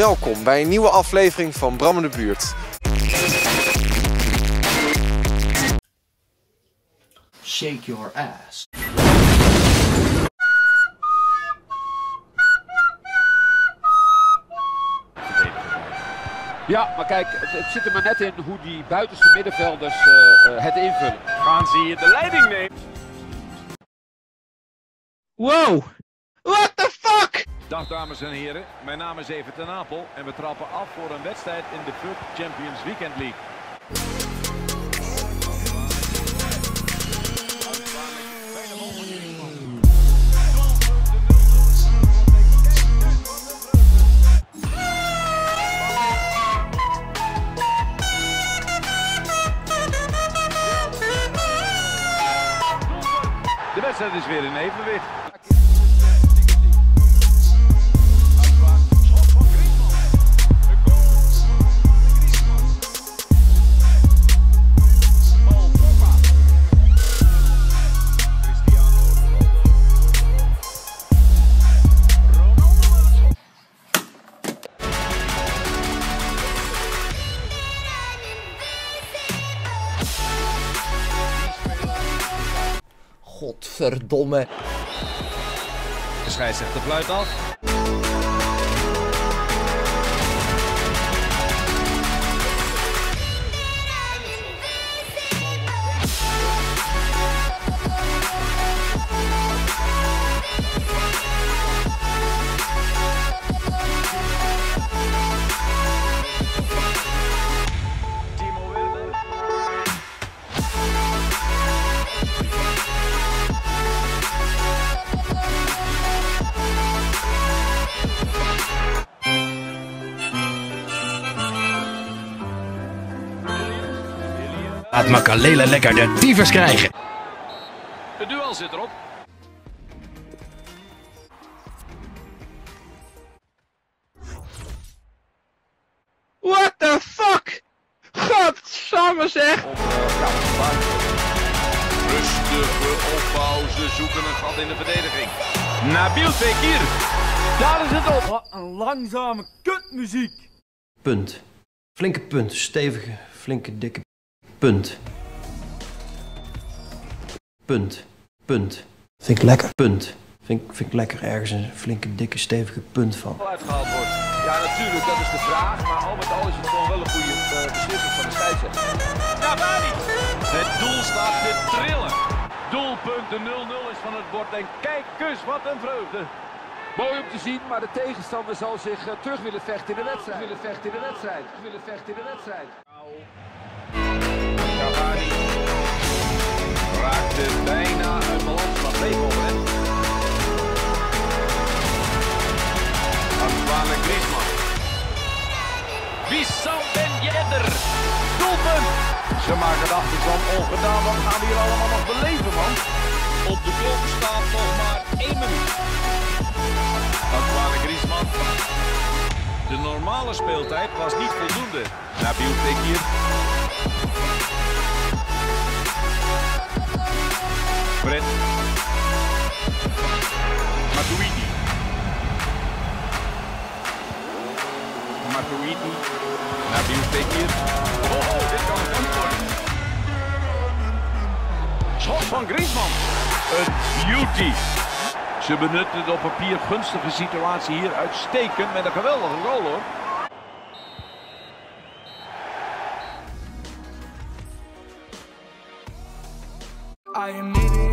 Welkom bij een nieuwe aflevering van Bram in de Buurt. Shake your ass. Ja, maar kijk, het, het zit er maar net in hoe die buitenste middenvelders eh, eh, het invullen. Gaan ze hier de leiding nemen? Wow! What the? Dag dames en heren, mijn naam is Evert ten Apel en we trappen af voor een wedstrijd in de FUB Champions Weekend League. De wedstrijd is weer in evenwicht. Godverdomme. De scheidsrechter fluit af. Laat Makalele lekker de tyfus krijgen. Het duel zit erop. What the fuck? Godsamme zeg! Rustige opbouw, ze zoeken een gat in de verdediging. Nabil Fekir. Daar is het op. Wat een langzame kutmuziek. Punt. Flinke punt. Stevige, flinke, dikke punt. Punt. Punt. Vind ik lekker. Punt. Vind, ik- vind ik lekker ergens een flinke, dikke, stevige punt van. uitgehaald wordt. Ja, natuurlijk, dat is de vraag. Maar al met al is het gewoon wel een goede eh, beslissing van de scheidsrechter. Ja, Bani. Het doel staat te trillen. Doelpunt, de 0-0 is van het bord. En kijk eens, wat een vreugde. Mooi om te zien, maar de tegenstander zal zich eh, terug willen vechten in de wedstrijd. Willen vechten in de wedstrijd. Willen vechten in de wedstrijd. Cavani raakte bijna uit balans, bleef overeind. Antoine Griezmann. Wissam Ben Yedder. Doelpunt. Ze maken de achterstand ongedaan. Wat gaan we hier allemaal nog beleven, man? Op de klok staat nog maar één minuut. Antoine Griezmann. De normale speeltijd was niet voldoende. Nabil Fekir. Nabil Fekir. Oh, dit. Schot van Griezmann. Een beauty. Ze benutten de op papier gunstige situatie hier uitstekend met een geweldige goal hoor. I.